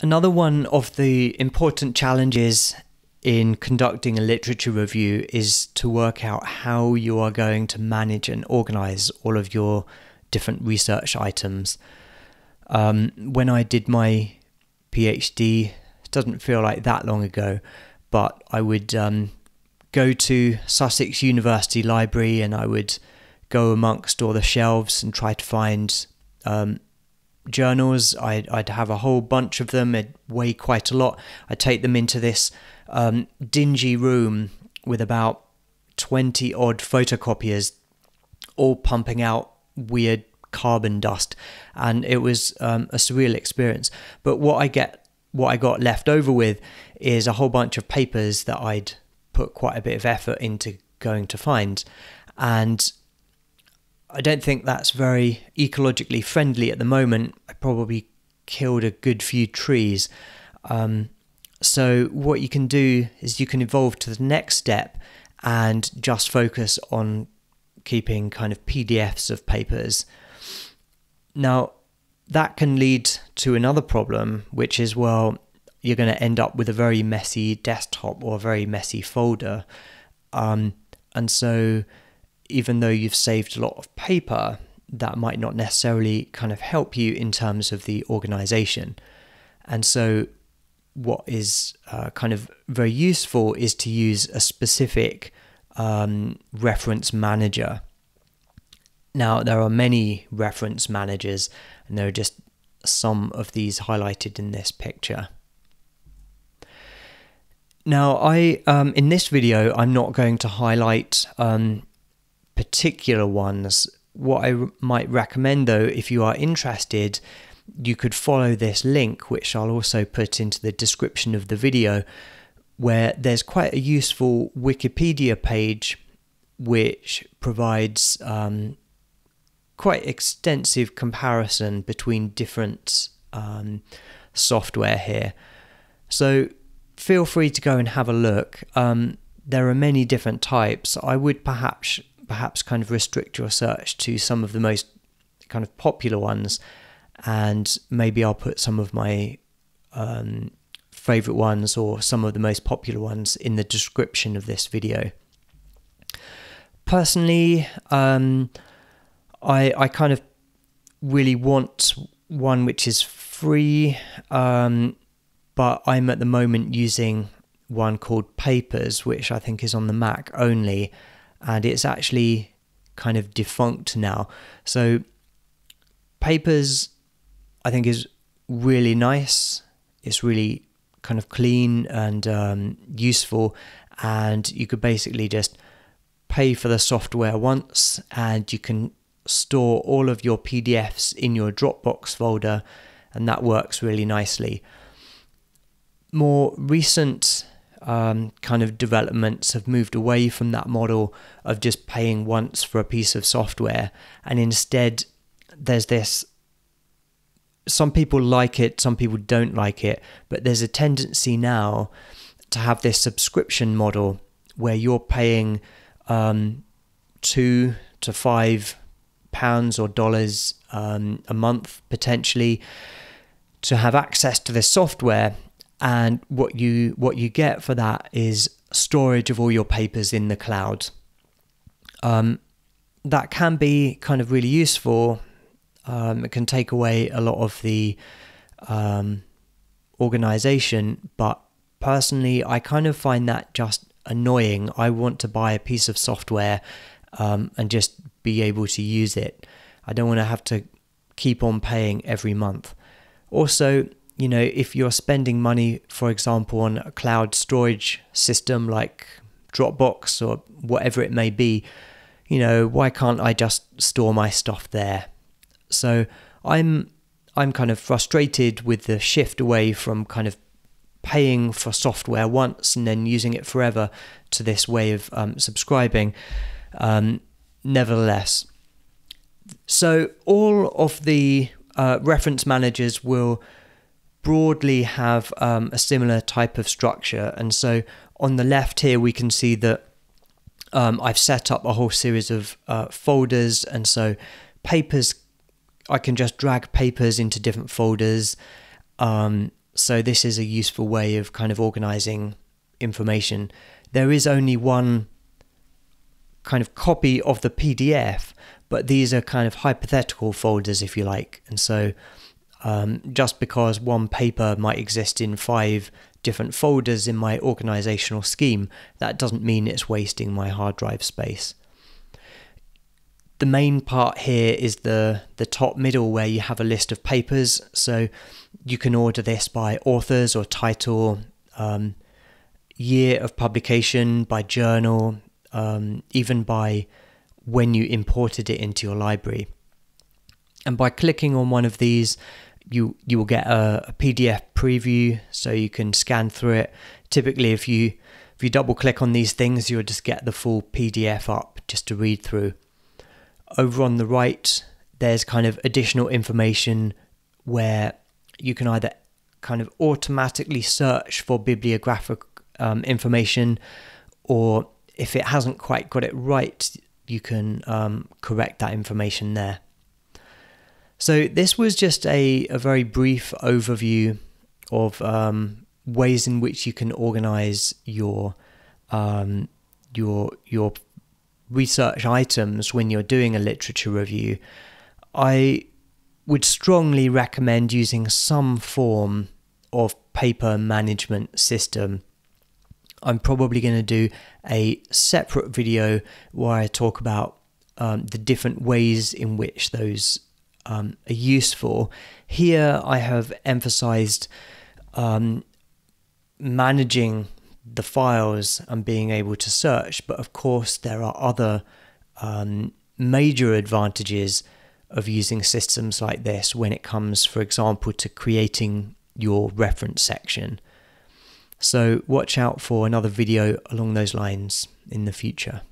Another one of the important challenges in conducting a literature review is to work out how you are going to manage and organize all of your different research items. Um, when I did my PhD, it doesn't feel like that long ago, but I would um, go to Sussex University Library and I would go amongst all the shelves and try to find um, journals. I'd, I'd have a whole bunch of them. It'd weigh quite a lot. I'd take them into this um, dingy room with about 20 odd photocopiers, all pumping out weird carbon dust. And it was um, a surreal experience. But what I get, what I got left over with is a whole bunch of papers that I'd put quite a bit of effort into going to find. And I don't think that's very ecologically friendly at the moment. I probably killed a good few trees. Um, so, what you can do is you can evolve to the next step and just focus on keeping kind of PDFs of papers. Now, that can lead to another problem, which is well, you're going to end up with a very messy desktop or a very messy folder. Um, and so, even though you've saved a lot of paper, that might not necessarily kind of help you in terms of the organization. And so, what is uh, kind of very useful is to use a specific um, reference manager. Now, there are many reference managers, and there are just some of these highlighted in this picture. Now, I um, in this video, I'm not going to highlight um, particular ones. What I might recommend, though, if you are interested, you could follow this link, which I'll also put into the description of the video, where there's quite a useful Wikipedia page which provides um, quite extensive comparison between different um, software here. So feel free to go and have a look. Um, there are many different types. I would perhaps perhaps kind of restrict your search to some of the most kind of popular ones, and maybe I'll put some of my um, favorite ones or some of the most popular ones in the description of this video. Personally, um, I I kind of really want one which is free, um, but I'm at the moment using one called Papers, which I think is on the Mac only, and it's actually kind of defunct now. So Papers, I think, is really nice. It's really kind of clean and um, useful, and you could basically just pay for the software once, and you can store all of your PDFs in your Dropbox folder, and that works really nicely. More recent um, kind of developments have moved away from that model of just paying once for a piece of software. And instead, there's this some people like it, some people don't like it, but there's a tendency now to have this subscription model where you're paying um, two to five pounds or dollars um, a month potentially to have access to this software and what you what you get for that is storage of all your papers in the cloud. Um, that can be kind of really useful. Um, it can take away a lot of the um, organization, but personally, I kind of find that just annoying. I want to buy a piece of software um, and just be able to use it. I don't want to have to keep on paying every month. Also, you know, if you're spending money, for example, on a cloud storage system like Dropbox or whatever it may be, you know, why can't I just store my stuff there? So I'm I'm kind of frustrated with the shift away from kind of paying for software once and then using it forever to this way of um, subscribing. Um, nevertheless, so all of the uh, reference managers will broadly have um, a similar type of structure. And so on the left here, we can see that um, I've set up a whole series of uh, folders. And so papers, I can just drag papers into different folders. Um, So this is a useful way of kind of organizing information. There is only one kind of copy of the PDF, but these are kind of hypothetical folders, if you like. And so um, just because one paper might exist in five different folders in my organizational scheme, that doesn't mean it's wasting my hard drive space. The main part here is the, the top middle where you have a list of papers. So you can order this by authors or title, um, year of publication, by journal, um, even by when you imported it into your library. And by clicking on one of these, you you will get a, a, PDF preview, so you can scan through it. Typically, if you if you double click on these things, you'll just get the full PDF up just to read through. Over on the right, there's kind of additional information where you can either kind of automatically search for bibliographic um, information, or if it hasn't quite got it right, you can um, correct that information there. So, this was just a, a very brief overview of um, ways in which you can organize your um, your your research items when you're doing a literature review. I would strongly recommend using some form of paper management system. I'm probably going to do a separate video where I talk about um, the different ways in which those um, are useful. Here, I have emphasized um, managing the files and being able to search, but of course, there are other um, major advantages of using systems like this when it comes, for example, to creating your reference section. So, watch out for another video along those lines in the future.